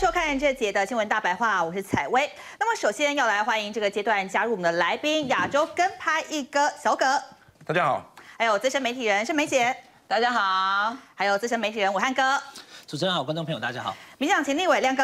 收看这节的新闻大白话，我是采薇。那么首先要来欢迎这个阶段加入我们的来宾，亚洲跟拍一哥小葛，大家好；还有资深媒体人盛梅姐，大家好；还有资深媒体人武汉哥，主持人好，观众朋友大家好；民进党前立委亮哥，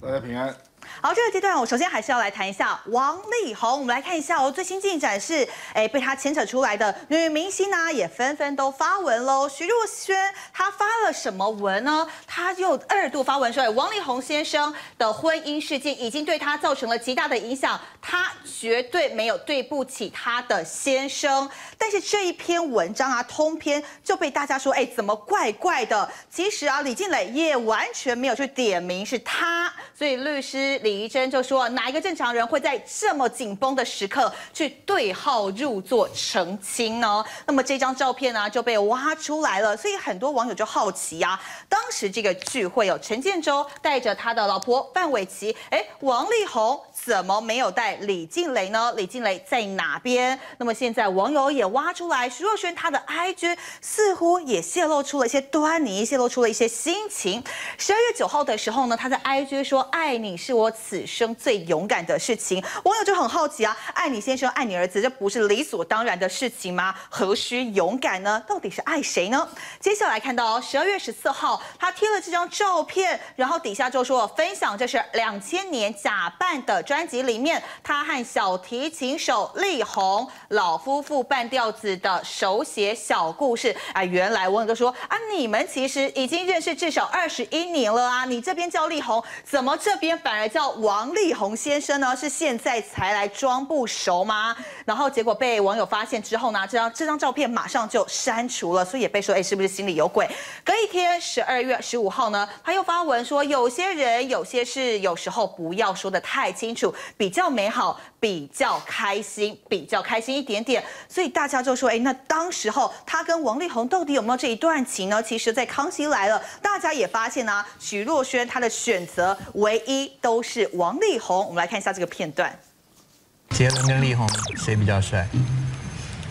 大家平安。好，这个阶段我首先还是要来谈一下王力宏。我们来看一下哦，最新进展是，哎，被他牵扯出来的女明星呢，也纷纷都发文喽。徐若瑄她发了什么文呢？她又二度发文说，王力宏先生的婚姻事件已经对他造成了极大的影响，他绝对没有对不起他的先生。但是这一篇文章啊，通篇就被大家说，哎，怎么怪怪的？其实啊，李静蕾也完全没有去点名是他，所以律师李。怡珍就说：“哪一个正常人会在这么紧绷的时刻去对号入座澄清呢？”那么这张照片呢就被挖出来了，所以很多网友就好奇呀，当时这个聚会有陈建州带着他的老婆范玮琪，哎，王力宏。怎么没有带李静蕾呢？李静蕾在哪边？那么现在网友也挖出来，徐若瑄她的 IG 似乎也泄露出了一些端倪，泄露出了一些心情。十二月九号的时候呢，她在 IG 说：“爱你是我此生最勇敢的事情。”网友就很好奇啊，爱你先生，爱你儿子，这不是理所当然的事情吗？何须勇敢呢？到底是爱谁呢？接下来看到十二月十四号，他贴了这张照片，然后底下就说分享这是两千年假扮的。专辑里面，他和小提琴手力宏老夫妇半吊子的手写小故事啊，原来网友都说啊，你们其实已经认识至少二十一年了啊，你这边叫力宏，怎么这边反而叫王力宏先生呢？是现在才来装不熟吗？然后结果被网友发现之后呢，这张这张照片马上就删除了，所以也被说哎，是不是心里有鬼？隔一天，十二月十五号呢，他又发文说，有些人有些事，有时候不要说的太清楚。比较美好，比较开心，比较开心一点点，所以大家就说，哎，那当时候他跟王力宏到底有没有这一段情呢？其实，在康熙来了，大家也发现呢，许若瑄她的选择唯一都是王力宏。我们来看一下这个片段。杰伦跟力宏谁比较帅？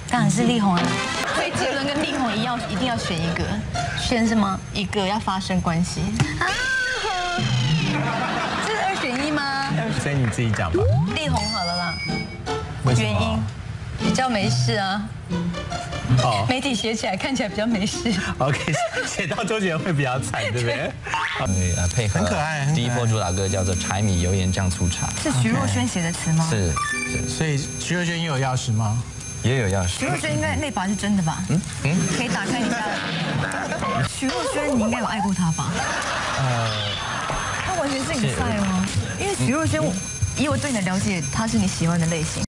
当然是力宏啊，所以杰伦跟力宏一样，一定要选一个，选什么？一个要发生关系啊？这是二选一吗。所以你自己讲吧。力宏好了啦。原因比较没事啊。哦。媒体写起来看起来比较没事。OK，写到周杰伦会比较惨，对不对？对，来配合。很可爱。第一波主打歌叫做《柴米油盐酱醋茶》。是徐若瑄写的词吗？是。所以徐若瑄也有钥匙吗？也有钥匙。徐若瑄应该那把是真的吧？嗯嗯。可以打开一下。徐若瑄，你应该有爱过他吧？呃。他完全是你菜吗？因为徐若瑄，以我对你的了解，她是你喜欢的类型。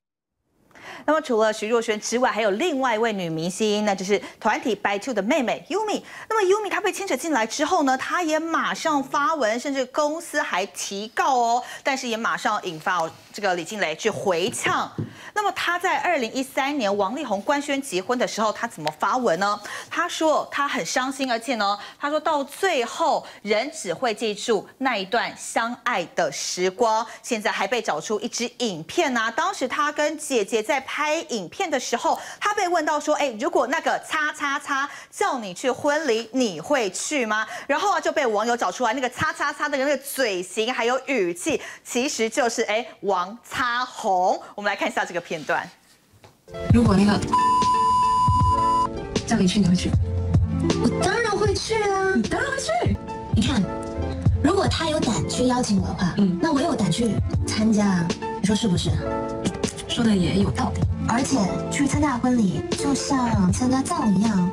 那么除了徐若瑄之外，还有另外一位女明星，那就是团体 By Two 的妹妹 Yumi。那么 Yumi 她被牵扯进来之后呢，她也马上发文，甚至公司还提告哦，但是也马上引发这个李静蕾去回呛。那么她在二零一三年王力宏官宣结婚的时候，她怎么发文呢？她说她很伤心，而且呢，她说到最后人只会记住那一段相爱的时光。现在还被找出一支影片啊，当时她跟姐姐在。拍影片的时候，他被问到说：“哎，如果那个叉叉叉叫你去婚礼，你会去吗？”然后啊，就被网友找出来那个叉叉叉的那个嘴型还有语气，其实就是哎王叉红。我们来看一下这个片段。如果那个叫你去，你会去？我当然会去啊！你当然会去。你看，如果他有胆去邀请我的话，嗯，那我有胆去参加，你说是不是？说的也有道理，而且去参加婚礼就像参加葬礼一样。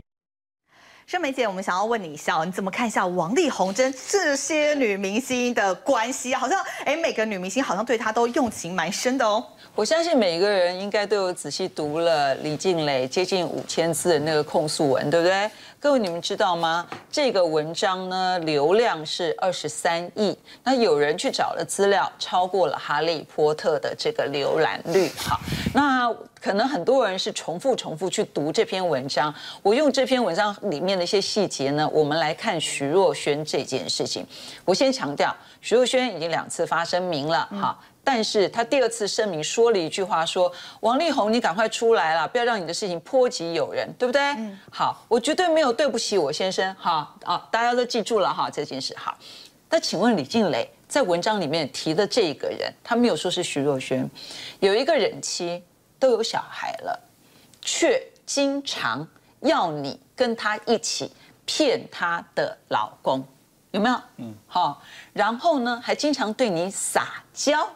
盛梅姐，我们想要问你一下，你怎么看一下王力宏跟这些女明星的关系？好像哎，每个女明星好像对他都用情蛮深的哦。我相信每个人应该都有仔细读了李静蕾接近五千字的那个控诉文，对不对？各位你们知道吗？这个文章呢，流量是二十三亿。那有人去找了资料，超过了《哈利波特》的这个浏览率。好，那可能很多人是重复重复去读这篇文章。我用这篇文章里面的一些细节呢，我们来看徐若瑄这件事情。我先强调，徐若瑄已经两次发声明了，哈。但是他第二次声明说了一句话，说王力宏，你赶快出来了，不要让你的事情波及友人，对不对？嗯。好，我绝对没有对不起我先生，哈啊，大家都记住了哈这件事。好，那请问李静蕾，在文章里面提的这个人，他没有说是徐若瑄，有一个人妻都有小孩了，却经常要你跟他一起骗她的老公，有没有？嗯，好，然后呢，还经常对你撒娇，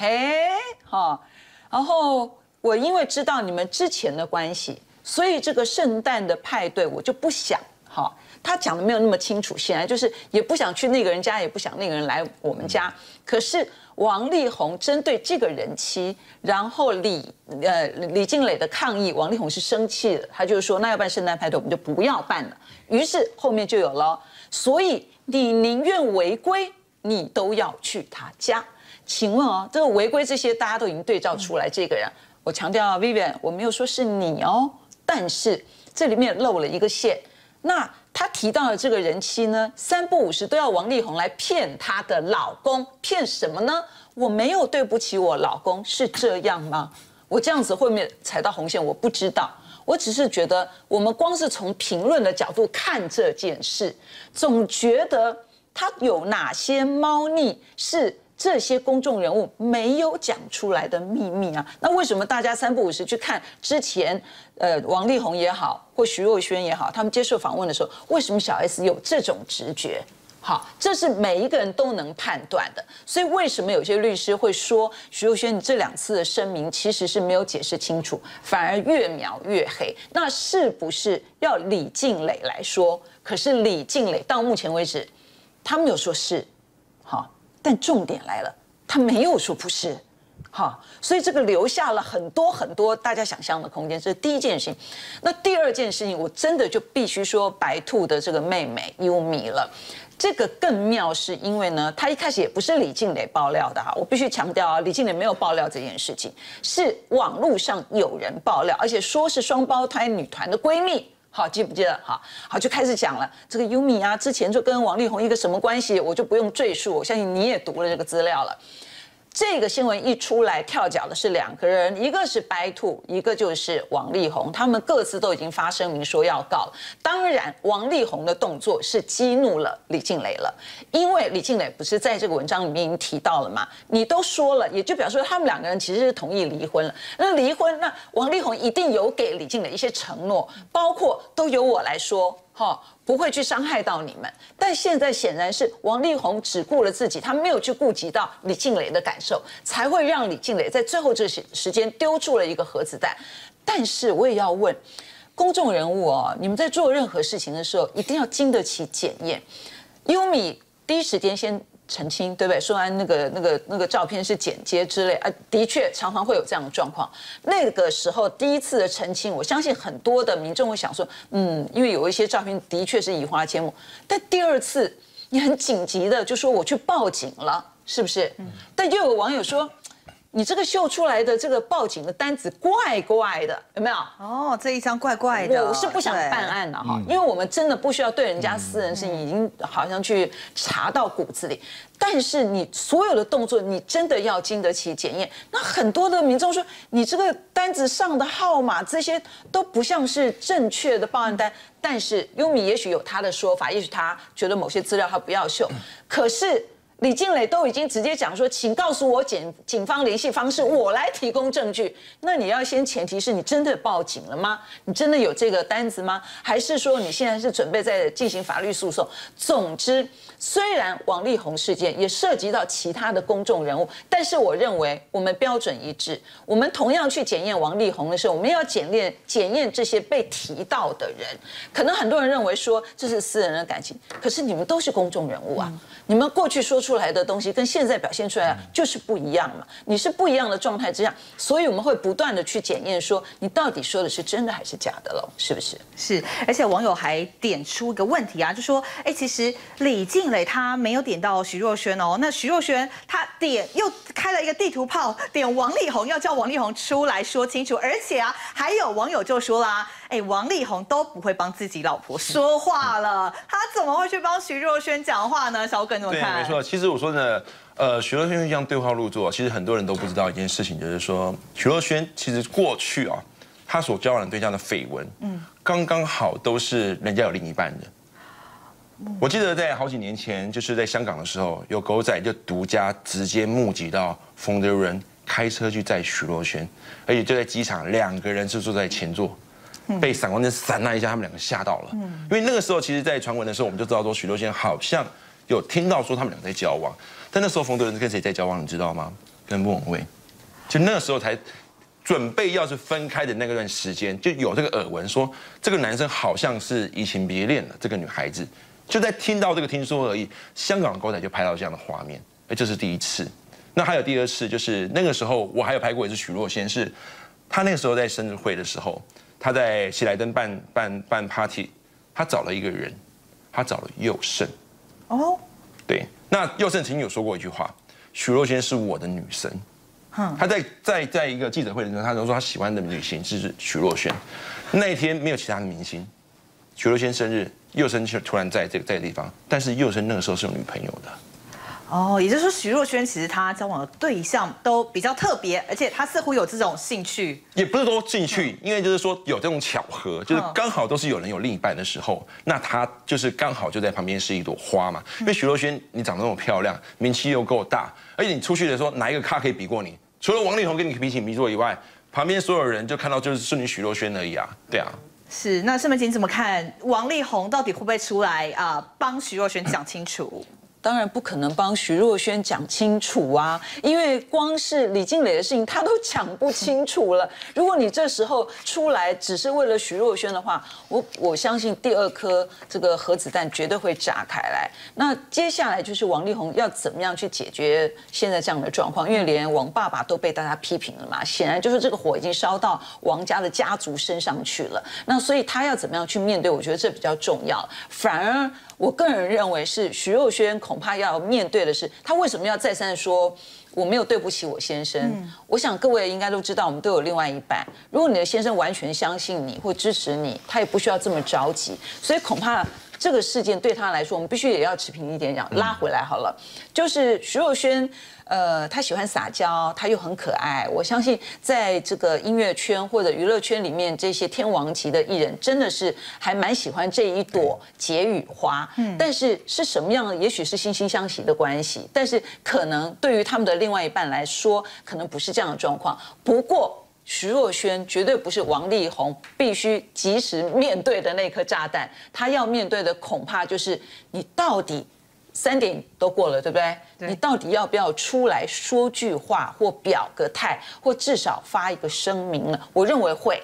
嘿，好，然后我因为知道你们之前的关系，所以这个圣诞的派对我就不想，好。他讲的没有那么清楚，显然就是也不想去那个人家，也不想那个人来我们家。可是王力宏针对这个人妻，然后李呃李静蕾的抗议，王力宏是生气的，他就是说那要办圣诞派对，我们就不要办了。于是后面就有了，所以你宁愿违规，你都要去他家。请问哦，这个违规这些大家都已经对照出来，这个人我强调啊 Vivian，我没有说是你哦，但是这里面漏了一个线，那。他提到的这个人妻呢，三不五时都要王力宏来骗她的老公，骗什么呢？我没有对不起我老公，是这样吗？我这样子会不会踩到红线？我不知道，我只是觉得，我们光是从评论的角度看这件事，总觉得他有哪些猫腻是。这些公众人物没有讲出来的秘密啊，那为什么大家三不五时去看之前，呃，王力宏也好，或徐若瑄也好，他们接受访问的时候，为什么小 S 有这种直觉？好，这是每一个人都能判断的。所以为什么有些律师会说徐若瑄你这两次的声明其实是没有解释清楚，反而越描越黑？那是不是要李静蕾来说？可是李静蕾到目前为止，他没有说是，好。但重点来了，他没有说不是，哈，所以这个留下了很多很多大家想象的空间。这是第一件事情。那第二件事情，我真的就必须说白兔的这个妹妹优米了。这个更妙，是因为呢，她一开始也不是李静蕾爆料的哈。我必须强调啊，李静蕾没有爆料这件事情，是网络上有人爆料，而且说是双胞胎女团的闺蜜。好，记不记得？好好就开始讲了。这个优米啊，之前就跟王力宏一个什么关系，我就不用赘述。我相信你也读了这个资料了。这个新闻一出来，跳脚的是两个人，一个是白兔，一个就是王力宏，他们各自都已经发声明说要告。当然，王力宏的动作是激怒了李静蕾了，因为李静蕾不是在这个文章里面已经提到了嘛？你都说了，也就表示他们两个人其实是同意离婚了。那离婚，那王力宏一定有给李静蕾一些承诺，包括都由我来说。哈，不会去伤害到你们，但现在显然是王力宏只顾了自己，他没有去顾及到李静蕾的感受，才会让李静蕾在最后这时时间丢出了一个核子弹。但是我也要问，公众人物哦，你们在做任何事情的时候，一定要经得起检验。优米第一时间先。澄清对不对？说完那个那个那个照片是剪接之类啊，的确常常会有这样的状况。那个时候第一次的澄清，我相信很多的民众会想说，嗯，因为有一些照片的确是移花接木。但第二次你很紧急的就说我去报警了，是不是？嗯但又有网友说。你这个秀出来的这个报警的单子怪怪的，有没有？哦，这一张怪怪的。我是不想办案的哈，因为我们真的不需要对人家私人事情已经好像去查到骨子里。但是你所有的动作，你真的要经得起检验。那很多的民众说，你这个单子上的号码这些都不像是正确的报案单。但是优米也许有他的说法，也许他觉得某些资料他不要秀，可是。李静蕾都已经直接讲说，请告诉我警警方联系方式，我来提供证据。那你要先前提是你真的报警了吗？你真的有这个单子吗？还是说你现在是准备在进行法律诉讼？总之，虽然王力宏事件也涉及到其他的公众人物，但是我认为我们标准一致。我们同样去检验王力宏的时候，我们要检验检验这些被提到的人。可能很多人认为说这是私人的感情，可是你们都是公众人物啊，你们过去说出。来的东西跟现在表现出来就是不一样嘛，你是不一样的状态之下，所以我们会不断的去检验，说你到底说的是真的还是假的喽，是不是？是，而且网友还点出一个问题啊，就说，哎，其实李静蕾她没有点到徐若瑄哦，那徐若瑄她点又开了一个地图炮，点王力宏，要叫王力宏出来说清楚，而且啊，还有网友就说啦。哎，王力宏都不会帮自己老婆说话了，他怎么会去帮徐若瑄讲话呢？小耿怎么看？对，没错。其实我说呢，呃，徐若瑄这样对话入座，其实很多人都不知道一件事情，就是说徐若瑄其实过去啊，她所交往的对象的绯闻，嗯，刚刚好都是人家有另一半的。我记得在好几年前，就是在香港的时候，有狗仔就独家直接目击到冯德伦开车去载许若瑄，而且就在机场，两个人是坐在前座，被闪光灯闪那一下，他们两个吓到了。因为那个时候，其实，在传闻的时候，我们就知道说许若瑄好像有听到说他们俩在交往，但那时候冯德伦是跟谁在交往，你知道吗？跟莫文蔚，就那个时候才。准备要是分开的那段时间，就有这个耳闻说，这个男生好像是移情别恋了。这个女孩子就在听到这个听说而已。香港的狗仔就拍到这样的画面，哎，这是第一次。那还有第二次，就是那个时候我还有拍过一次许若瑄，是她那个时候在生日会的时候，她在喜来登办办办 party，她找了一个人，她找了佑胜。哦，对，那佑胜曾经有说过一句话：许若瑄是我的女神。他在在在一个记者会的时候，他就说他喜欢的女星是许若瑄。那一天没有其他的明星，许若瑄生日，佑生却突然在这个在地方，但是佑生那个时候是有女朋友的。哦，也就是说，徐若瑄其实她交往的对象都比较特别，而且她似乎有这种兴趣。也不是说兴趣，因为就是说有这种巧合，就是刚好都是有人有另一半的时候，那她就是刚好就在旁边是一朵花嘛。因为徐若瑄你长得那么漂亮，名气又够大，而且你出去的时候哪一个咖可以比过你？除了王力宏跟你比起比作以外，旁边所有人就看到就是是你许若瑄而已啊。对啊。是，那盛美锦怎么看？王力宏到底会不会出来啊，帮徐若瑄讲清楚？当然不可能帮徐若瑄讲清楚啊，因为光是李静蕾的事情他都讲不清楚了。如果你这时候出来只是为了徐若瑄的话，我我相信第二颗这个核子弹绝对会炸开来。那接下来就是王力宏要怎么样去解决现在这样的状况？因为连王爸爸都被大家批评了嘛，显然就是这个火已经烧到王家的家族身上去了。那所以他要怎么样去面对？我觉得这比较重要。反而。我个人认为是徐若瑄恐怕要面对的是，她为什么要再三说我没有对不起我先生？我想各位应该都知道，我们都有另外一半。如果你的先生完全相信你或支持你，他也不需要这么着急。所以恐怕这个事件对他来说，我们必须也要持平一点讲，拉回来好了。就是徐若瑄。呃，他喜欢撒娇，他又很可爱。我相信，在这个音乐圈或者娱乐圈里面，这些天王级的艺人，真的是还蛮喜欢这一朵解语花。嗯，但是是什么样的？也许是惺惺相惜的关系，但是可能对于他们的另外一半来说，可能不是这样的状况。不过，徐若瑄绝对不是王力宏必须及时面对的那颗炸弹，他要面对的恐怕就是你到底。三点都过了，对不对？你到底要不要出来说句话，或表个态，或至少发一个声明呢？我认为会，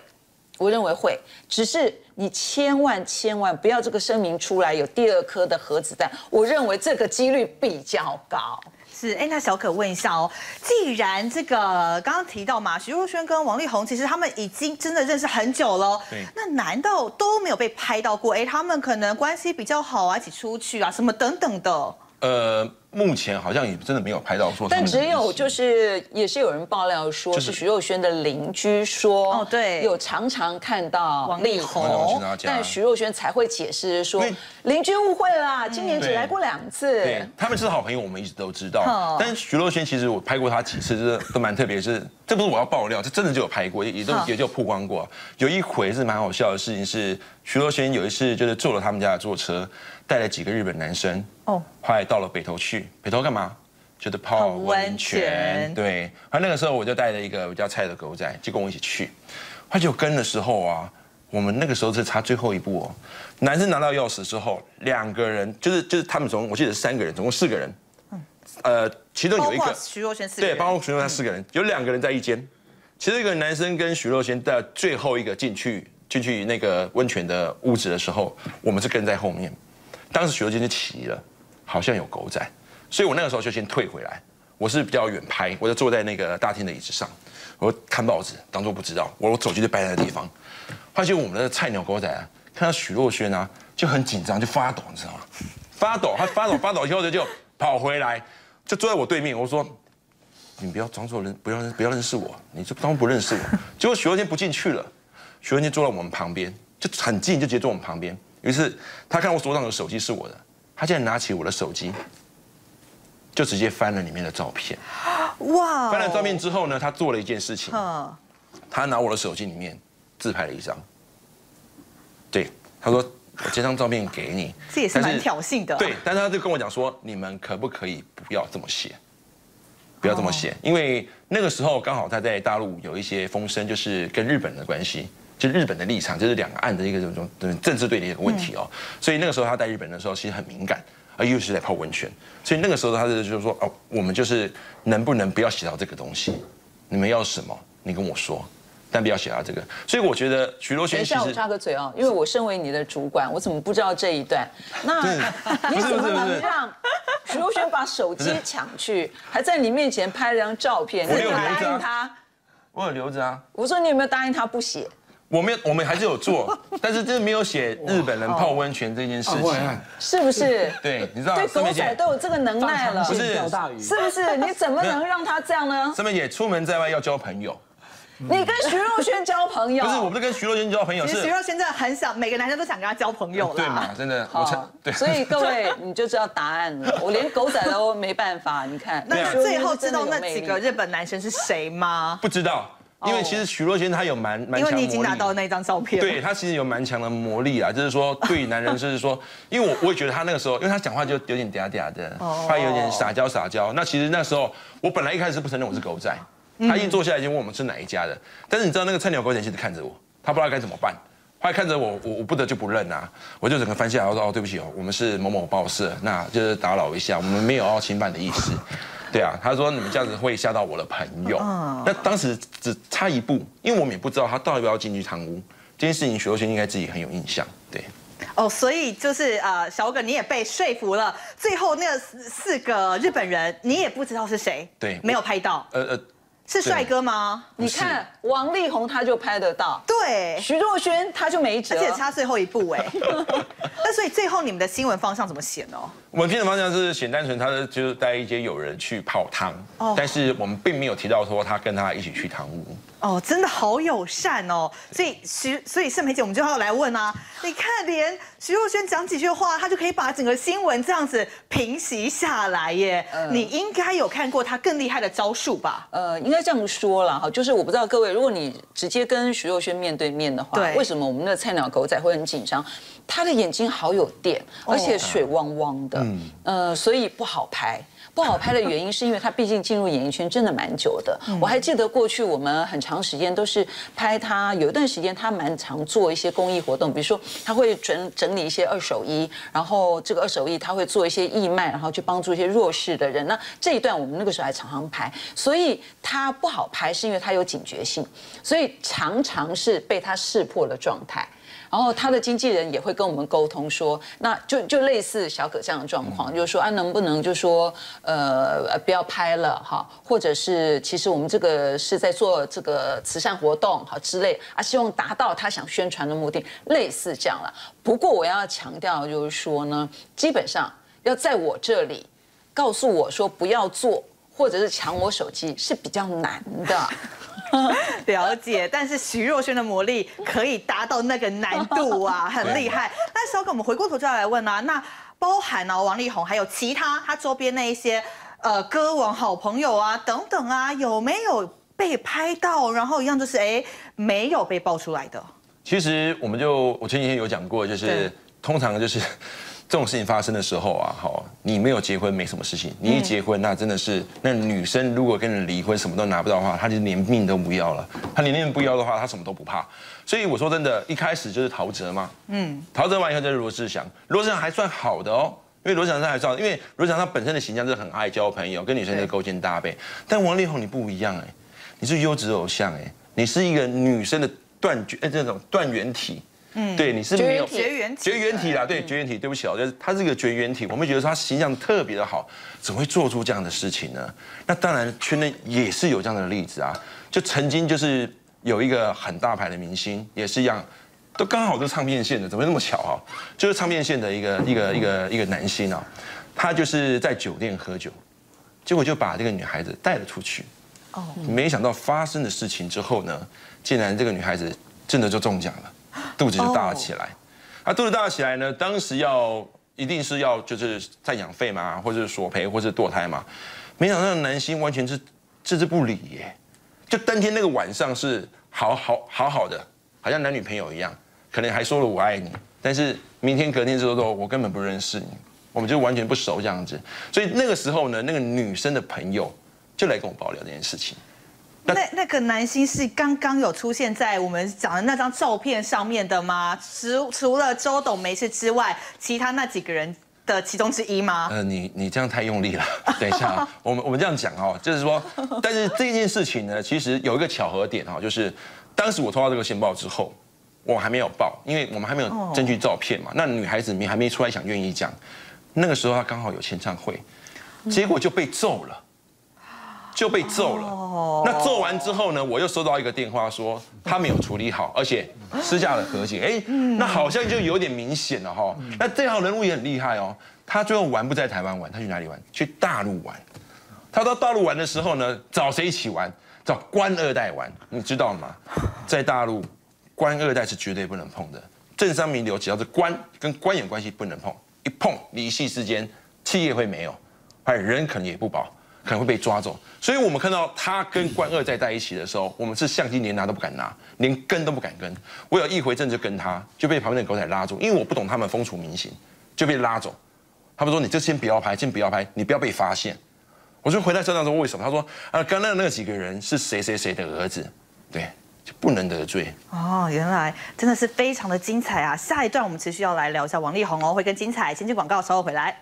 我认为会，只是你千万千万不要这个声明出来有第二颗的核子弹，我认为这个几率比较高。是，哎，那小可问一下哦，既然这个刚刚提到嘛，徐若瑄跟王力宏其实他们已经真的认识很久了，对，那难道都没有被拍到过？哎，他们可能关系比较好啊，一起出去啊，什么等等的。呃。目前好像也真的没有拍到说，但只有就是也是有人爆料说，是徐若瑄的邻居说，哦对，有常常看到王力宏，但徐若瑄才会解释说，邻居误会啦，今年只来过两次。对，他们是好朋友，我们一直都知道。但是徐若瑄其实我拍过她几次，就是都蛮特别，是这不是我要爆料，这真的就有拍过，也都也就曝光过。有一回是蛮好笑的事情是，徐若瑄有一次就是坐了他们家的坐车。带了几个日本男生，哦，后来到了北投去，北投干嘛？就是泡温泉。对，而那个时候我就带了一个比较菜的狗仔，就跟我一起去。他就跟的时候啊，我们那个时候是差最后一步哦。男生拿到钥匙之后，两个人就是就是他们总我记得是三个人，总共四个人。嗯，呃，其中有一个徐若瑄四对，包括徐若瑄四个人，有两个人在一间。其实一个男生跟徐若瑄在最后一个进去进去那个温泉的屋子的时候，我们是跟在后面。当时许若瑄就起了，好像有狗仔，所以我那个时候就先退回来。我是比较远拍，我就坐在那个大厅的椅子上，我看报纸，当做不知道。我我手机就摆在那地方。发现我们的菜鸟狗仔啊，看到许若瑄啊，就很紧张，就发抖，你知道吗？发抖，他发抖发抖以后就就跑回来，就坐在我对面。我说：“你不要装作认，不要不要认识我，你就当不认识我。”结果许若瑄不进去了，许若瑄坐在我们旁边，就很近，就直接坐我们旁边。于是他看我手上的手机是我的，他竟然拿起我的手机，就直接翻了里面的照片。哇！翻了照片之后呢，他做了一件事情，他拿我的手机里面自拍了一张。对，他说我这张照片给你。这也是蛮挑衅的啊对，但是他就跟我讲说，你们可不可以不要这么写？不要这么写，因为那个时候刚好他在大陆有一些风声，就是跟日本的关系，就日本的立场，就是两个岸的一个这种政治对立的问题哦。所以那个时候他在日本的时候，其实很敏感，而又是在泡温泉，所以那个时候他是就是说哦，我们就是能不能不要写到这个东西？你们要什么？你跟我说，但不要写到这个。所以我觉得徐若等一下，我插个嘴哦，因为我身为你的主管，我怎么不知道这一段？那 你怎么能让徐若瑄把手机抢去，还在你面前拍了张照片？我有你有答应他？我有留着啊。我说你有没有答应他不写？我们我们还是有做，但是真的没有写日本人泡温泉这件事情。是不是？对，你知道对，狗仔都有这个能耐了，不是钓大鱼，是不是？你怎么能让他这样呢？森美姐出门在外要交朋友，你跟徐若瑄交朋友，不是我不是跟徐若瑄交朋友，是其实徐若瑄真的很想，每个男生都想跟她交朋友啦。对嘛？真的，我好承，对。所以各位你就知道答案了。我连狗仔都没办法，你看。那最后知道那几个日本男生是谁吗？不知道，因为其实徐若瑄她有蛮蛮因为你已强的魔力。经拿到那张照片。对，她其实有蛮强的魔力啊，就是说对男人，就是说，因为我我也觉得他那个时候，因为他讲话就有点嗲嗲的，他有点撒娇撒娇。那其实那时候我本来一开始不承认我是狗仔，他一坐下来就问我们是哪一家的，但是你知道那个菜鸟狗仔其实看着我，他不知道该怎么办。后来看着我，我我不得就不认啊，我就整个翻下来，我说哦对不起哦，我们是某某报社，那就是打扰一下，我们没有要侵犯的意思。对啊，他说你们这样子会吓到我的朋友。那当时只差一步，因为我们也不知道他到底要不要进去堂屋。这件事情，许若瑄应该自己很有印象。对，哦，所以就是呃，小葛你也被说服了。最后那四四个日本人，你也不知道是谁，对没有拍到，呃呃，是帅哥吗？你看王力宏他就拍得到，对，徐若瑄他就没辙而。且差最后一步哎。那所以最后你们的新闻方向怎么写呢？我们听的方向是显单纯，他就是带一些友人去泡汤，哦但是我们并没有提到说他跟他一起去堂屋。哦，真的好友善哦。所以徐，所以盛梅姐，我们就要来问啊，你看连徐若瑄讲几句话，她就可以把整个新闻这样子平息下来耶。你应该有看过她更厉害的招数吧？呃，应该这样说了哈，就是我不知道各位，如果你直接跟徐若瑄面对面的话，对为什么我们的菜鸟狗仔会很紧张？他的眼睛好有电，而且水汪汪的，呃，所以不好拍。不好拍的原因是因为他毕竟进入演艺圈真的蛮久的。我还记得过去我们很长时间都是拍他，有一段时间他蛮常做一些公益活动，比如说他会整整理一些二手衣，然后这个二手衣他会做一些义卖，然后去帮助一些弱势的人。那这一段我们那个时候还常常拍，所以他不好拍是因为他有警觉性，所以常常是被他识破的状态。然后他的经纪人也会跟我们沟通说，那就就类似小可这样的状况，就是说啊，能不能就说呃呃不要拍了哈，或者是其实我们这个是在做这个慈善活动哈之类啊，希望达到他想宣传的目的，类似这样了。不过我要强调就是说呢，基本上要在我这里告诉我说不要做，或者是抢我手机是比较难的。了解，但是徐若瑄的魔力可以达到那个难度啊，很厉害。那小葛，我们回过头就要来问啊，那包含呢王力宏，还有其他他周边那一些呃歌王好朋友啊等等啊，有没有被拍到？然后一样就是哎没有被爆出来的。其实我们就我前几天有讲过，就是通常就是这种事情发生的时候啊，好，你没有结婚没什么事情，你一结婚那真的是那女生如果跟人离婚什么都拿不到的话，她就连命都不要了。她连命不要的话，她什么都不怕。所以我说真的，一开始就是陶喆嘛，嗯，陶喆完以后就是罗志祥，罗志祥还算好的哦。因为罗志祥他还算好，因为罗志祥他本身的形象就是很爱交朋友，跟女生就勾肩搭背。但王力宏你不一样哎，你是优质偶像哎，你是一个女生的断绝哎这种断缘体，嗯，对，你是没有绝缘体绝缘体啦，对，绝缘体，对不起哦，就是他是一个绝缘体，我们觉得说他形象特别的好，怎么会做出这样的事情呢？那当然，圈内也是有这样的例子啊，就曾经就是有一个很大牌的明星，也是一样，都刚好都唱片线的，怎么会那么巧啊？就是唱片线的一个一个一个一个男星啊，他就是在酒店喝酒，结果就把这个女孩子带了出去。哦，没想到发生的事情之后呢，竟然这个女孩子真的就中奖了，肚子就大了起来。啊，肚子大了起来呢，当时要一定是要就是赡养费嘛，或者是索赔，或者是堕胎嘛。没想到男星完全是置之不理耶，就当天那个晚上是好好好好的，好像男女朋友一样，可能还说了我爱你，但是明天隔天之后说，我根本不认识你，我们就完全不熟这样子。所以那个时候呢，那个女生的朋友就来跟我爆料这件事情。那那个男星是刚刚有出现在我们讲的那张照片上面的吗？除除了周董没事之外，其他那几个人的其中之一吗？呃，你你这样太用力了。等一下，我们我们这样讲哦，就是说，但是这件事情呢，其实有一个巧合点哈，就是当时我收到这个线报之后，我还没有报，因为我们还没有证据照片嘛。那女孩子你还没出来想愿意讲，那个时候她刚好有签唱会，结果就被揍了。就被揍了。那揍完之后呢，我又收到一个电话说他没有处理好，而且私下的和解。哎，那好像就有点明显了哈。那这号人物也很厉害哦。他最后玩不在台湾玩，他去哪里玩？去大陆玩。他到大陆玩的时候呢，找谁一起玩？找官二代玩。你知道吗？在大陆，官二代是绝对不能碰的。政商名流只要是官跟官有关系不能碰，一碰一系之间企业会没有，还有人可能也不保。可能会被抓走，所以我们看到他跟关二在在一起的时候，我们是相机连拿都不敢拿，连跟都不敢跟。我有一回正就跟他，就被旁边的狗仔拉住，因为我不懂他们风俗民情，就被拉走。他们说：“你就先不要拍，先不要拍，你不要被发现。”我就回到车上说：“为什么？”他说：“啊，刚刚那几个人是谁谁谁的儿子，对，就不能得罪。”哦，原来真的是非常的精彩啊！下一段我们持续要来聊一下王力宏哦，会更精彩。先进广告，稍后回来。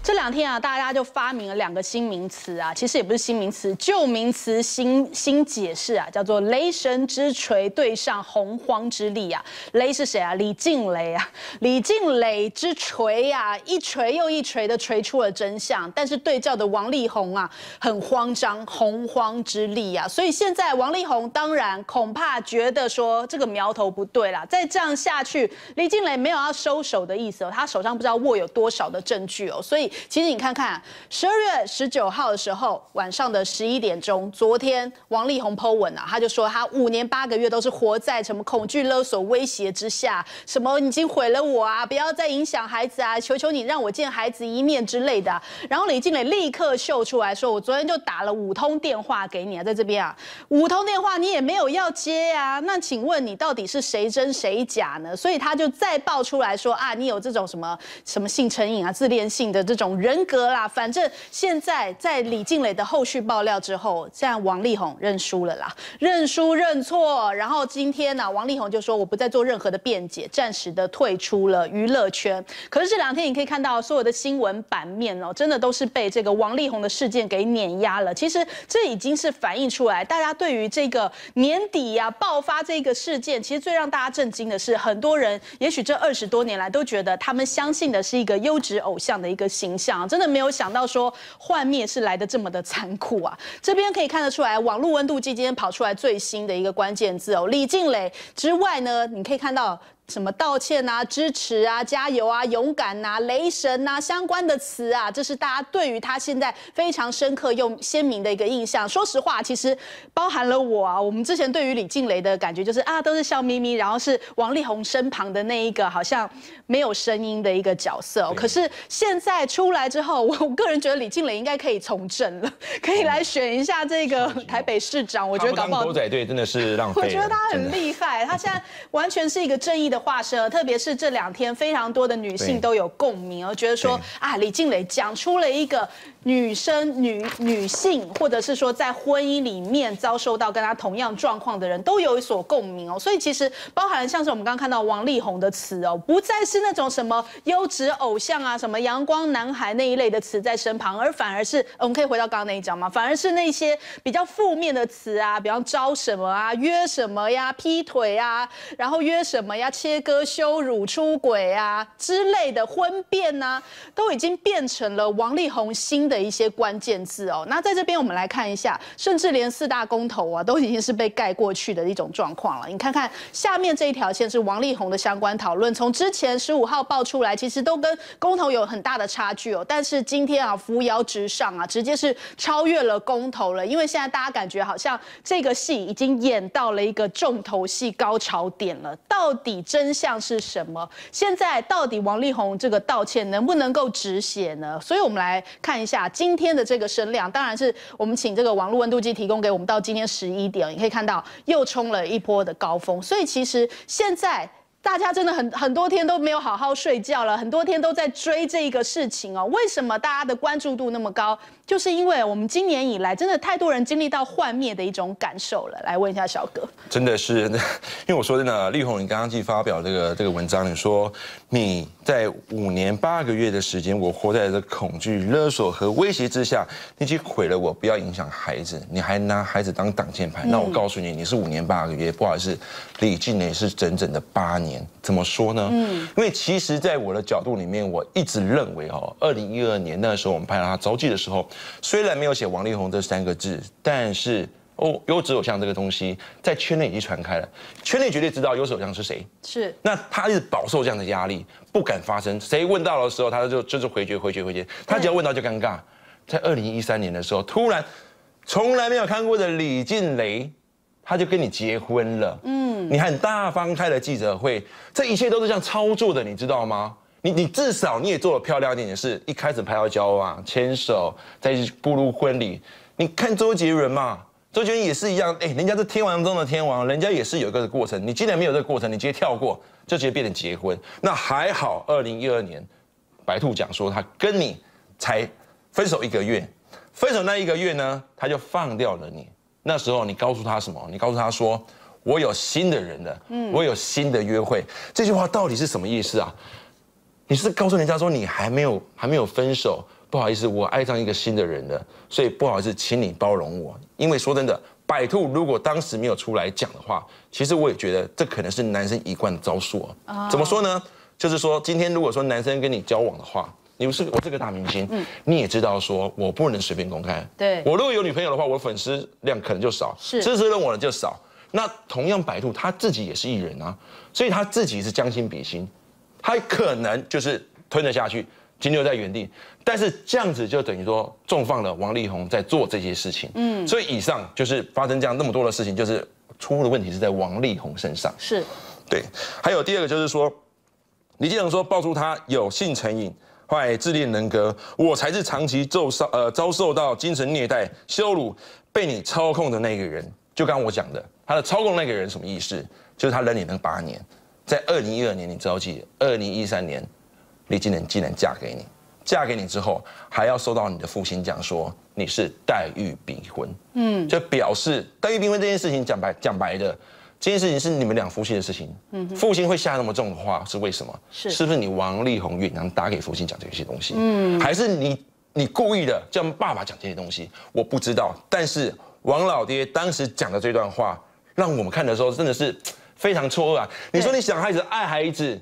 这两天啊，大家就发明了两个新名词啊，其实也不是新名词，旧名词新新解释啊，叫做“雷神之锤对上洪荒之力”啊。雷是谁啊？李静蕾啊，李静蕾之锤呀，一锤又一锤的锤出了真相。但是对照的王力宏啊，很慌张，洪荒之力啊。所以现在王力宏当然恐怕觉得说这个苗头不对啦，再这样下去，李静蕾没有要收手的意思哦，他手上不知道握有多少的证据哦，所以。其实你看看，十二月十九号的时候，晚上的十一点钟，昨天王力宏 Po 文啊，他就说他五年八个月都是活在什么恐惧勒索威胁之下，什么已经毁了我啊，不要再影响孩子啊，求求你让我见孩子一面之类的。然后李静蕾立刻秀出来说，我昨天就打了五通电话给你啊，在这边啊，五通电话你也没有要接啊，那请问你到底是谁真谁假呢？所以他就再爆出来说啊，你有这种什么什么性成瘾啊，自恋性的这。种人格啦，反正现在在李静蕾的后续爆料之后，现在王力宏认输了啦，认输认错。然后今天呢，王力宏就说我不再做任何的辩解，暂时的退出了娱乐圈。可是这两天你可以看到所有的新闻版面哦，真的都是被这个王力宏的事件给碾压了。其实这已经是反映出来，大家对于这个年底呀爆发这个事件，其实最让大家震惊的是，很多人也许这二十多年来都觉得他们相信的是一个优质偶像的一个形。形象真的没有想到说幻灭是来的这么的残酷啊！这边可以看得出来，网络温度计今天跑出来最新的一个关键字哦，李静蕾之外呢，你可以看到。什么道歉啊、支持啊、加油啊、勇敢呐、雷神呐相关的词啊，这是大家对于他现在非常深刻又鲜明的一个印象。说实话，其实包含了我啊，我们之前对于李静蕾的感觉就是啊，都是笑眯眯，然后是王力宏身旁的那一个好像没有声音的一个角色。可是现在出来之后，我个人觉得李静蕾应该可以从政了，可以来选一下这个台北市长。我觉得搞不好狗仔队真的是浪费。我觉得他很厉害，他现在完全是一个正义的。化身，特别是这两天，非常多的女性都有共鸣，而觉得说啊，李静蕾讲出了一个女生、女女性，或者是说在婚姻里面遭受到跟她同样状况的人都有所共鸣哦。所以其实包含像是我们刚刚看到王力宏的词哦，不再是那种什么优质偶像啊、什么阳光男孩那一类的词在身旁，而反而是我们可以回到刚刚那一张嘛，反而是那些比较负面的词啊，比方招什么啊、约什么呀、劈腿啊，然后约什么呀、切割、羞辱、出轨啊之类的婚变呐，都已经变成了王力宏新的的一些关键字哦。那在这边我们来看一下，甚至连四大公投啊，都已经是被盖过去的一种状况了。你看看下面这一条线是王力宏的相关讨论，从之前十五号爆出来，其实都跟公投有很大的差距哦。但是今天啊，扶摇直上啊，直接是超越了公投了。因为现在大家感觉好像这个戏已经演到了一个重头戏高潮点了，到底真相？是什么？现在到底王力宏这个道歉能不能够止血呢？所以我们来看一下今天的这个升量，当然是我们请这个网络温度计提供给我们到今天十一点，你可以看到又冲了一波的高峰。所以其实现在。大家真的很很多天都没有好好睡觉了，很多天都在追这一个事情哦。为什么大家的关注度那么高？就是因为我们今年以来真的太多人经历到幻灭的一种感受了。来问一下小哥，真的是，因为我说真的，力宏，你刚刚去发表这个这个文章，你说你在五年八个月的时间，我活在这恐惧、勒索和威胁之下，你去毁了我，不要影响孩子，你还拿孩子当挡箭牌。那我告诉你，你是五年八个月，不好意思，李静蕾是整整的八年。怎么说呢？嗯，因为其实，在我的角度里面，我一直认为哦，二零一二年那时候我们拍到他招妓的时候。虽然没有写王力宏这三个字，但是哦，优质偶像这个东西在圈内已经传开了，圈内绝对知道优质偶像是谁。是，那他一直饱受这样的压力，不敢发声。谁问到的时候，他就就是回绝、回绝、回绝。他只要问到就尴尬。在二零一三年的时候，突然从来没有看过的李静蕾，他就跟你结婚了。嗯，你很大方开了记者会，这一切都是这样操作的，你知道吗？你你至少你也做了漂亮一点的事，一开始拍到交往、牵手，再步入婚礼。你看周杰伦嘛，周杰伦也是一样，哎，人家是天王中的天王，人家也是有一个过程。你既然没有这个过程，你直接跳过，就直接变成结婚。那还好，二零一二年，白兔讲说他跟你才分手一个月，分手那一个月呢，他就放掉了你。那时候你告诉他什么？你告诉他说，我有新的人了，嗯，我有新的约会。这句话到底是什么意思啊？你是告诉人家说你还没有还没有分手，不好意思，我爱上一个新的人了，所以不好意思，请你包容我。因为说真的，百兔如果当时没有出来讲的话，其实我也觉得这可能是男生一贯的招数啊。怎么说呢？就是说今天如果说男生跟你交往的话，你是我是个大明星，嗯，你也知道说我不能随便公开。对，我如果有女朋友的话，我粉丝量可能就少，是支持了我的就少。那同样百度他自己也是艺人啊，所以他自己是将心比心。他可能就是吞了下去，停留在原地，但是这样子就等于说重放了王力宏在做这些事情。嗯，所以以上就是发生这样那么多的事情，就是出的问题是在王力宏身上。是，对。还有第二个就是说，李建成说爆出他有性成瘾、坏自恋人格，我才是长期受受呃遭受到精神虐待、羞辱、被你操控的那个人。就刚我讲的，他的操控那个人什么意思？就是他忍你那八年。在二零一二年你着急，二零一三年李金莲竟然嫁给你，嫁给你之后还要收到你的父亲讲说你是黛玉逼婚，嗯，就表示黛玉逼婚这件事情讲白讲白的，这件事情是你们两夫妻的事情，嗯，父亲会下那么重的话是为什么？是是不是你王力宏远洋打给父亲讲这些东西？嗯，还是你你故意的叫爸爸讲这些东西？我不知道，但是王老爹当时讲的这段话，让我们看的时候真的是。非常错愕啊！你说你想孩子爱孩子，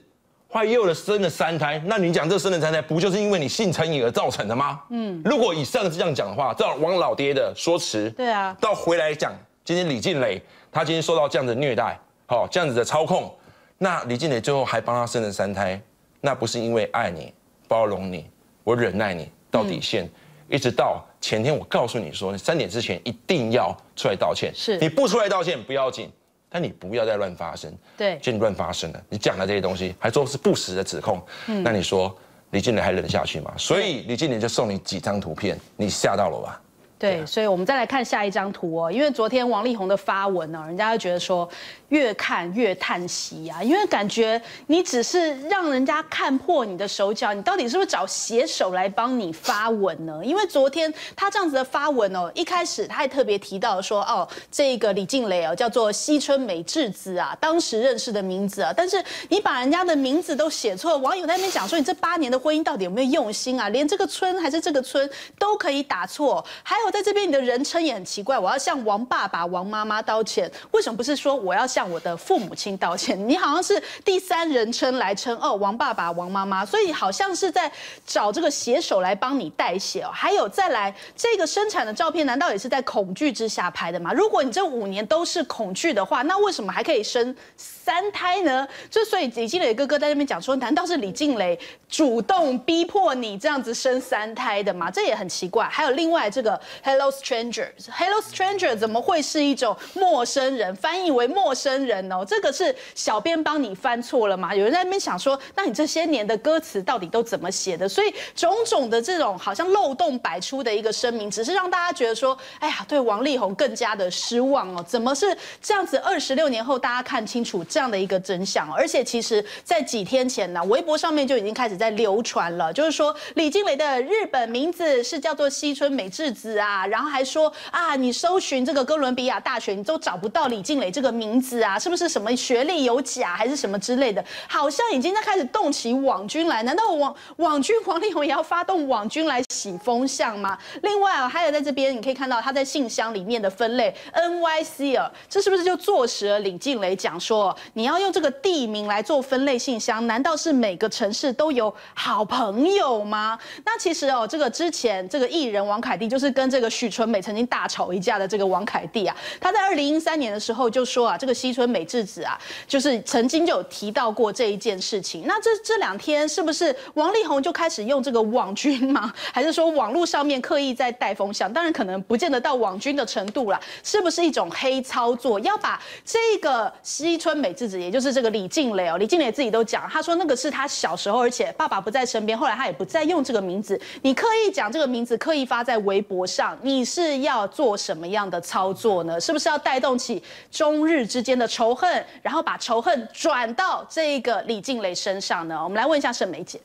怀又了生了三胎，那你讲这生了三胎，不就是因为你性成瘾而造成的吗？嗯，如果以上这样讲的话，照王老爹的说辞，对啊，到回来讲，今天李静蕾他今天受到这样的虐待，好这样子的操控，那李静蕾最后还帮他生了三胎，那不是因为爱你、包容你、我忍耐你到底线，一直到前天我告诉你说，你三点之前一定要出来道歉，是你不出来道歉不要紧。但你不要再乱发声，对，就你乱发声了。你讲的这些东西，还说是不实的指控，嗯那你说李静莲还忍得下去吗？所以李静莲就送你几张图片，你吓到了吧？对，所以我们再来看下一张图哦。因为昨天王力宏的发文呢，人家就觉得说越看越叹息啊，因为感觉你只是让人家看破你的手脚，你到底是不是找写手来帮你发文呢？因为昨天他这样子的发文哦，一开始他还特别提到说哦，这个李静蕾哦叫做西村美智子啊，当时认识的名字啊，但是你把人家的名字都写错，网友在那边讲说你这八年的婚姻到底有没有用心啊？连这个村还是这个村都可以打错，还有。在这边，你的人称也很奇怪。我要向王爸爸、王妈妈道歉，为什么不是说我要向我的父母亲道歉？你好像是第三人称来称哦，王爸爸、王妈妈，所以好像是在找这个写手来帮你代写哦。还有再来，这个生产的照片难道也是在恐惧之下拍的吗？如果你这五年都是恐惧的话，那为什么还可以生三胎呢？就所以李静蕾哥哥在那边讲说，难道是李静蕾主动逼迫你这样子生三胎的吗？这也很奇怪。还有另外这个。Hello Stranger，Hello Stranger 怎么会是一种陌生人？翻译为陌生真人哦，这个是小编帮你翻错了吗？有人在那边想说，那你这些年的歌词到底都怎么写的？所以种种的这种好像漏洞百出的一个声明，只是让大家觉得说，哎呀，对王力宏更加的失望哦。怎么是这样子？二十六年后，大家看清楚这样的一个真相，而且其实，在几天前呢，微博上面就已经开始在流传了，就是说李静蕾的日本名字是叫做西村美智子啊，然后还说啊，你搜寻这个哥伦比亚大学，你都找不到李静蕾这个名字啊，是不是什么学历有假，还是什么之类的？好像已经在开始动起网军来，难道网网军王力宏也要发动网军来洗风向吗？另外啊，还有在这边你可以看到他在信箱里面的分类 N Y C 啊，这是不是就坐实了李静蕾讲说你要用这个地名来做分类信箱？难道是每个城市都有好朋友吗？那其实哦，这个之前这个艺人王凯蒂就是跟这个许纯美曾经大吵一架的这个王凯蒂啊，他在二零一三年的时候就说啊，这个西村美智子啊，就是曾经就有提到过这一件事情。那这这两天是不是王力宏就开始用这个网军吗？还是说网络上面刻意在带风向？当然可能不见得到网军的程度啦，是不是一种黑操作？要把这个西村美智子，也就是这个李静蕾哦，李静蕾自己都讲，他说那个是他小时候，而且爸爸不在身边，后来他也不再用这个名字。你刻意讲这个名字，刻意发在微博上，你是要做什么样的操作呢？是不是要带动起中日之间的仇恨，然后把仇恨转到这个李静蕾身上呢？我们来问一下沈梅姐。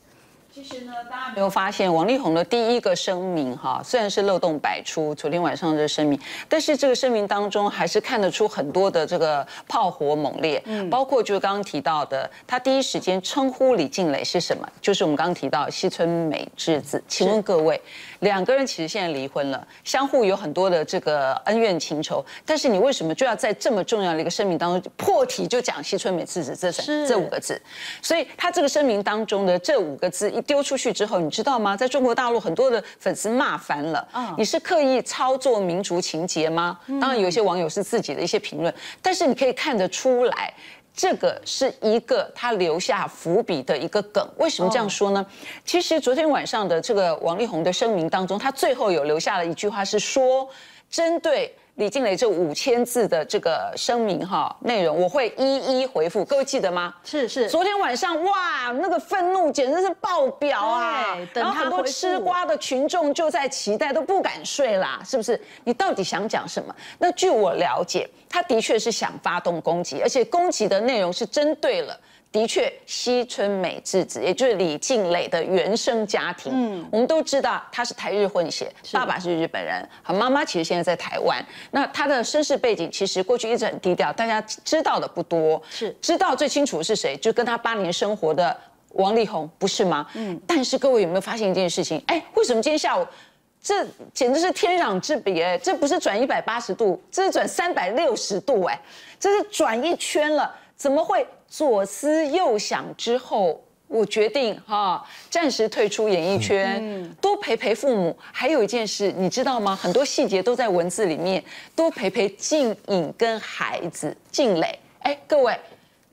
其实呢，大家没有发现王力宏的第一个声明哈，虽然是漏洞百出，昨天晚上的声明，但是这个声明当中还是看得出很多的这个炮火猛烈，嗯，包括就是刚刚提到的，他第一时间称呼李静蕾是什么？就是我们刚刚提到西村美智子。请问各位，两个人其实现在离婚了，相互有很多的这个恩怨情仇，但是你为什么就要在这么重要的一个声明当中破题就讲西村美智子这这五个字？所以他这个声明当中的这五个字。丢出去之后，你知道吗？在中国大陆很多的粉丝骂翻了。你是刻意操作民族情节吗？当然，有一些网友是自己的一些评论，但是你可以看得出来，这个是一个他留下伏笔的一个梗。为什么这样说呢？其实昨天晚上的这个王力宏的声明当中，他最后有留下了一句话，是说针对。李静蕾这五千字的这个声明哈内容，我会一一回复。各位记得吗？是是。昨天晚上哇，那个愤怒简直是爆表啊！然后很多吃瓜的群众就在期待，都不敢睡啦，是不是？你到底想讲什么？那据我了解，他的确是想发动攻击，而且攻击的内容是针对了。的确，西村美智子，也就是李静蕾的原生家庭，嗯，我们都知道她是台日混血，爸爸是日本人，好，妈妈其实现在在台湾。那她的身世背景其实过去一直很低调，大家知道的不多，是知道最清楚是谁，就跟她八年生活的王力宏，不是吗？嗯。但是各位有没有发现一件事情？哎，为什么今天下午这简直是天壤之别？哎，这不是转一百八十度，这是转三百六十度，哎，这是转一圈了，怎么会？左思右想之后，我决定哈，暂时退出演艺圈，多陪陪父母。还有一件事，你知道吗？很多细节都在文字里面，多陪陪静颖跟孩子静蕾。哎，各位，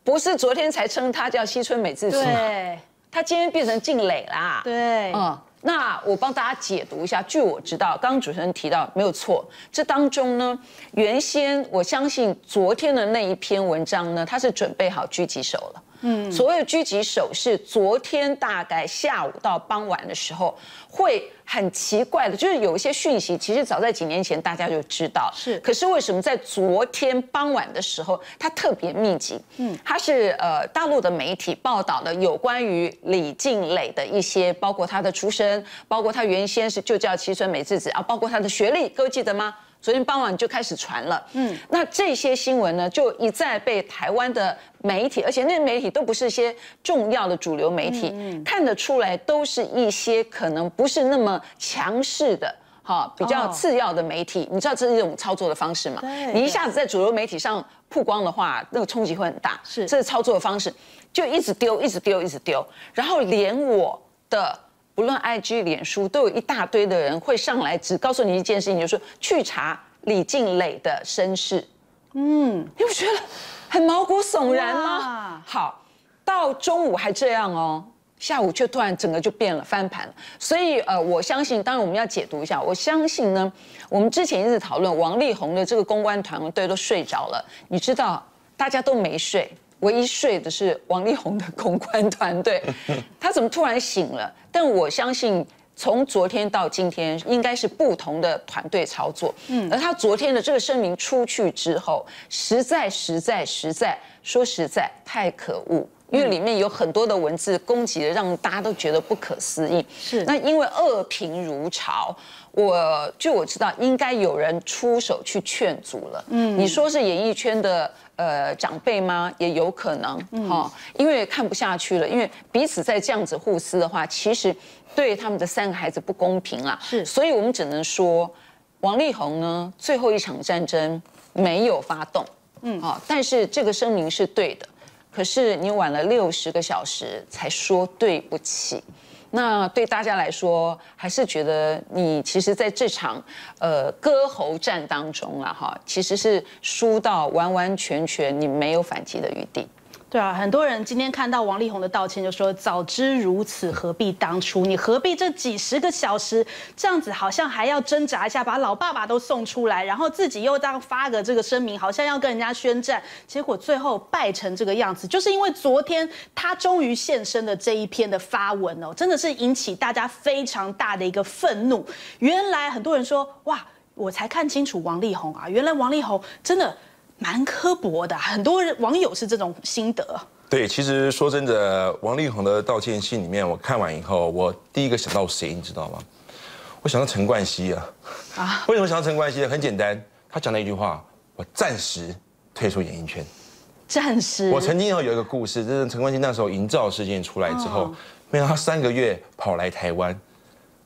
不是昨天才称她叫西村美智子吗？对，她今天变成静蕾啦。对，嗯。那我帮大家解读一下，据我知道，刚刚主持人提到没有错，这当中呢，原先我相信昨天的那一篇文章呢，他是准备好狙击手了。嗯，所谓的狙击手是昨天大概下午到傍晚的时候，会很奇怪的，就是有一些讯息，其实早在几年前大家就知道，是。可是为什么在昨天傍晚的时候，它特别密集？嗯，它是呃大陆的媒体报道的有关于李静蕾的一些，包括她的出身，包括她原先是就叫七村美智子啊，包括她的学历，各位记得吗？昨天傍晚就开始传了，嗯，那这些新闻呢，就一再被台湾的媒体，而且那些媒体都不是一些重要的主流媒体，看得出来都是一些可能不是那么强势的，哈，比较次要的媒体。你知道这是一种操作的方式吗？你一下子在主流媒体上曝光的话，那个冲击会很大。是，这是操作的方式，就一直丢，一直丢，一直丢，然后连我的。不论 IG、脸书，都有一大堆的人会上来，只告诉你一件事情，就是说去查李静蕾的身世。嗯，你不觉得很毛骨悚然吗？好，到中午还这样哦，下午却突然整个就变了，翻盘了。所以呃，我相信，当然我们要解读一下。我相信呢，我们之前一直讨论王力宏的这个公关团队都睡着了，你知道，大家都没睡，唯一睡的是王力宏的 公关团队，他怎么突然醒了？但我相信。从昨天到今天，应该是不同的团队操作。嗯，而他昨天的这个声明出去之后，实在、实在、实在，说实在太可恶，因为里面有很多的文字攻击的，让大家都觉得不可思议。是，那因为恶评如潮，我就我知道应该有人出手去劝阻了。嗯，你说是演艺圈的呃长辈吗？也有可能哈，因为看不下去了，因为彼此在这样子互撕的话，其实。对他们的三个孩子不公平啊！是，所以我们只能说，王力宏呢，最后一场战争没有发动，嗯，啊，但是这个声明是对的，可是你晚了六十个小时才说对不起，那对大家来说，还是觉得你其实在这场呃割喉战当中啊，哈，其实是输到完完全全你没有反击的余地。对啊，很多人今天看到王力宏的道歉，就说早知如此，何必当初？你何必这几十个小时这样子，好像还要挣扎一下，把老爸爸都送出来，然后自己又这样发个这个声明，好像要跟人家宣战，结果最后败成这个样子，就是因为昨天他终于现身的这一篇的发文哦，真的是引起大家非常大的一个愤怒。原来很多人说，哇，我才看清楚王力宏啊，原来王力宏真的。蛮刻薄的，很多人网友是这种心得。对，其实说真的，王力宏的道歉信里面，我看完以后，我第一个想到谁，你知道吗？我想到陈冠希啊。啊？为什么想到陈冠希？很简单，他讲了一句话：我暂时退出演艺圈。暂时。我曾经有有一个故事，就是陈冠希那时候营造事件出来之后，没想到他三个月跑来台湾，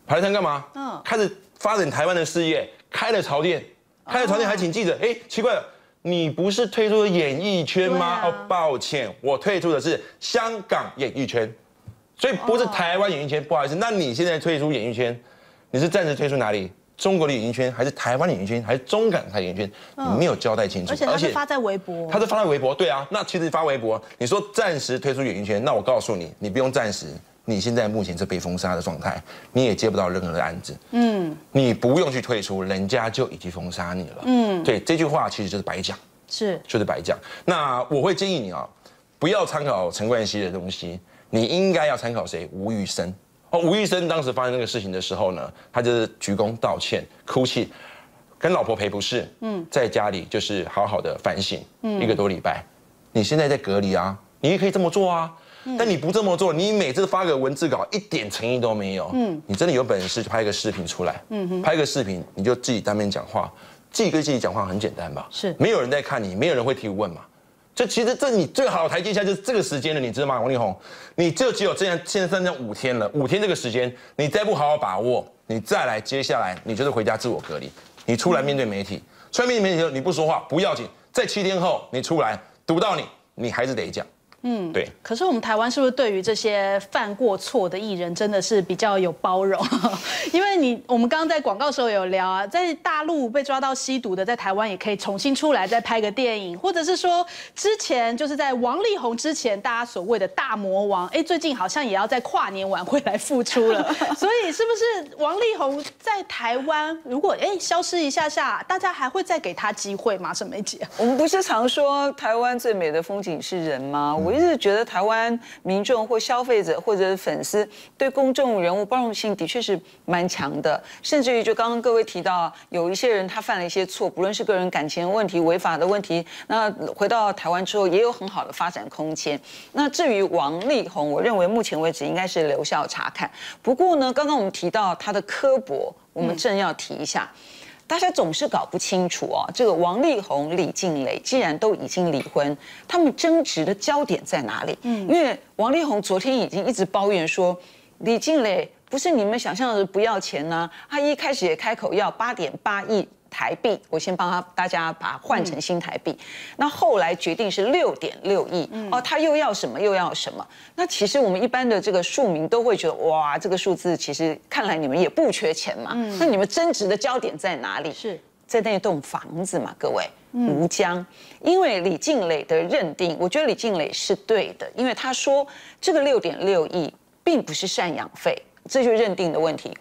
跑来台湾干嘛？嗯。开始发展台湾的事业，开了潮店，开了潮店还请记者，哎，奇怪了。你不是退出了演艺圈吗？哦，抱歉，我退出的是香港演艺圈，所以不是台湾演艺圈。不好意思，那你现在退出演艺圈，你是暂时退出哪里？中国的演艺圈，还是台湾演艺圈，还是中港台演艺圈？你没有交代清楚。而且他是发在微博，他是发在微博。对啊，那其实发微博，你说暂时退出演艺圈，那我告诉你，你不用暂时。你现在目前是被封杀的状态，你也接不到任何的案子。嗯，你不用去退出，人家就已经封杀你了。嗯，对，这句话其实就是白讲，是，就是白讲。那我会建议你啊，不要参考陈冠希的东西，你应该要参考谁？吴玉生。哦，吴玉生当时发生那个事情的时候呢，他就是鞠躬道歉、哭泣，跟老婆赔不是。嗯，在家里就是好好的反省，一个多礼拜。你现在在隔离啊，你也可以这么做啊。但你不这么做，你每次发个文字稿一点诚意都没有。嗯，你真的有本事拍个视频出来，嗯哼，拍个视频你就自己当面讲话，自己跟自己讲话很简单吧？是，没有人在看你，没有人会提问嘛。这其实这你最好的台阶下就是这个时间了，你知道吗？王力宏，你就只有这样，现在剩下五天了，五天这个时间，你再不好好把握，你再来接下来你就是回家自我隔离，你出来面对媒体，出来面对媒体你不说话不要紧，在七天后你出来堵到你，你还是得讲。嗯，对。可是我们台湾是不是对于这些犯过错的艺人，真的是比较有包容？因为你我们刚刚在广告时候有聊啊，在大陆被抓到吸毒的，在台湾也可以重新出来再拍个电影，或者是说之前就是在王力宏之前，大家所谓的大魔王，哎，最近好像也要在跨年晚会来复出了。所以是不是王力宏在台湾如果哎消失一下下，大家还会再给他机会吗？沈梅姐，我们不是常说台湾最美的风景是人吗？我。我一直觉得台湾民众或消费者或者粉丝对公众人物包容性的确是蛮强的，甚至于就刚刚各位提到，有一些人他犯了一些错，不论是个人感情问题、违法的问题，那回到台湾之后也有很好的发展空间。那至于王力宏，我认为目前为止应该是留校查看。不过呢，刚刚我们提到他的刻薄，我们正要提一下。大家总是搞不清楚哦，这个王力宏、李静蕾既然都已经离婚，他们争执的焦点在哪里？嗯，因为王力宏昨天已经一直抱怨说，李静蕾不是你们想象的不要钱呢，他一开始也开口要八点八亿。台币，我先帮他大家把它换成新台币。那后来决定是六点六亿哦，他又要什么又要什么？那其实我们一般的这个庶民都会觉得，哇，这个数字其实看来你们也不缺钱嘛。那你们争执的焦点在哪里？是在那栋房子嘛，各位，吴江。因为李静蕾的认定，我觉得李静蕾是对的，因为他说这个六点六亿并不是赡养费，这就是认定的问题。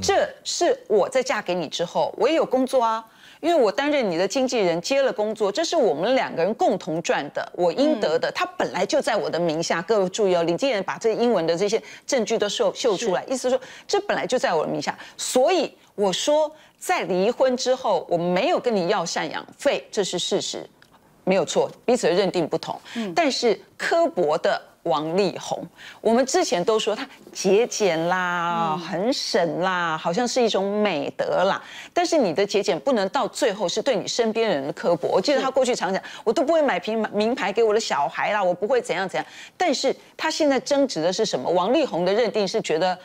这是我在嫁给你之后，我也有工作啊。因为我担任你的经纪人，接了工作，这是我们两个人共同赚的，我应得的。他本来就在我的名下。各位注意哦，李经人把这英文的这些证据都秀秀出来，意思说这本来就在我的名下。所以我说，在离婚之后，我没有跟你要赡养费，这是事实，没有错，彼此的认定不同。但是刻薄的。王力宏，我们之前都说他节俭啦，很省啦，好像是一种美德啦。但是你的节俭不能到最后是对你身边人的刻薄。我记得他过去常讲，我都不会买名名牌给我的小孩啦，我不会怎样怎样。但是他现在争执的是什么？王力宏的认定是觉得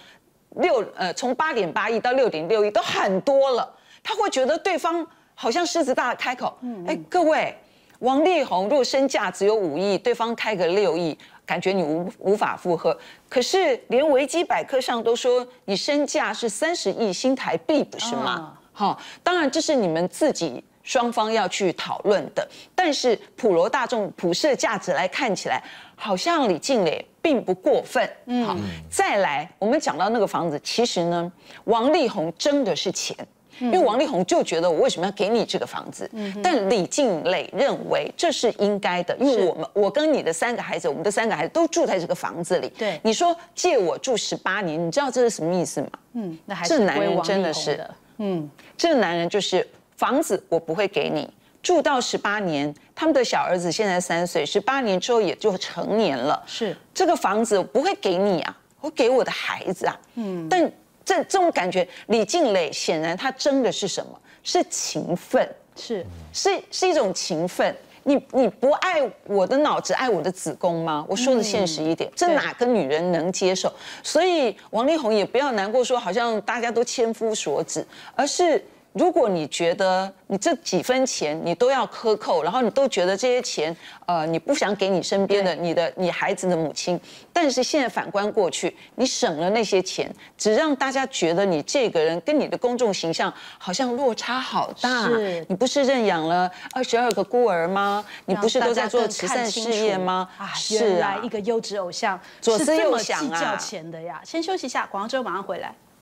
六呃，从八点八亿到六点六亿都很多了，他会觉得对方好像狮子大开口。哎，各位，王力宏如果身价只有五亿，对方开个六亿。感觉你无无法负荷，可是连维基百科上都说你身价是三十亿新台币，不是吗？好，当然这是你们自己双方要去讨论的。但是普罗大众普世的价值来看起来，好像李静蕾并不过分。好，再来，我们讲到那个房子，其实呢，王力宏争的是钱。因为王力宏就觉得我为什么要给你这个房子？但李静蕾认为这是应该的，因为我们我跟你的三个孩子，我们的三个孩子都住在这个房子里。对，你说借我住十八年，你知道这是什么意思吗？嗯，那还是这男人真的是，嗯，这男人就是房子我不会给你住到十八年，他们的小儿子现在三岁，十八年之后也就成年了。是这个房子我不会给你啊，我给我的孩子啊。嗯，但。这这种感觉，李静蕾显然她争的是什么？是情分，是是是一种情分。你你不爱我的脑，子爱我的子宫吗？我说的现实一点，这哪个女人能接受？所以王力宏也不要难过，说好像大家都千夫所指，而是。如果你觉得你这几分钱你都要克扣，然后你都觉得这些钱，呃，你不想给你身边的你的你孩子的母亲，但是现在反观过去，你省了那些钱，只让大家觉得你这个人跟你的公众形象好像落差好大。是，你不是认养了二十二个孤儿吗？你不是都在做慈善事业吗？啊，原来一个优质偶像左思右想啊，计较钱的呀。先休息一下，广告之后马上回来。